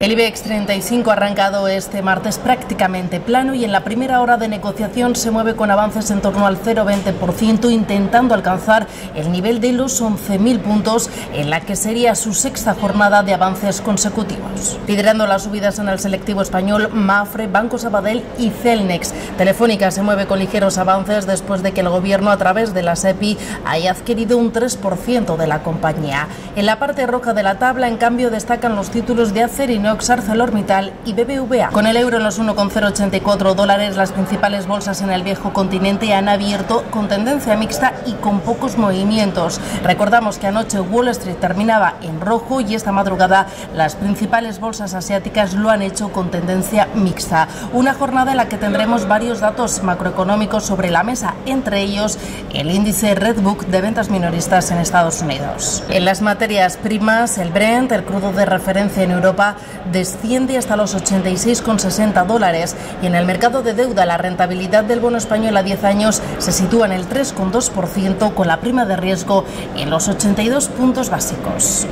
El IBEX 35 ha arrancado este martes prácticamente plano y en la primera hora de negociación se mueve con avances en torno al 0,20%, intentando alcanzar el nivel de los 11.000 puntos en la que sería su sexta jornada de avances consecutivos. Liderando las subidas en el selectivo español, Mafre, Banco Sabadell y Celnex. Telefónica se mueve con ligeros avances después de que el gobierno a través de la SEPI haya adquirido un 3% de la compañía. En la parte roja de la tabla, en cambio, destacan los títulos de Acerino Inox, ArcelorMittal y BBVA. Con el euro en los 1,084 dólares, las principales bolsas en el viejo continente han abierto con tendencia mixta y con pocos movimientos. Recordamos que anoche Wall Street terminaba en rojo y esta madrugada las principales bolsas asiáticas lo han hecho con tendencia mixta. Una jornada en la que tendremos varios datos macroeconómicos sobre la mesa, entre ellos el índice Redbook de ventas minoristas en Estados Unidos. En las materias primas, el Brent, el crudo de referencia en Europa, desciende hasta los 86,60 dólares y en el mercado de deuda la rentabilidad del bono español a 10 años se sitúa en el 3,2% con la prima de riesgo en los 82 puntos básicos.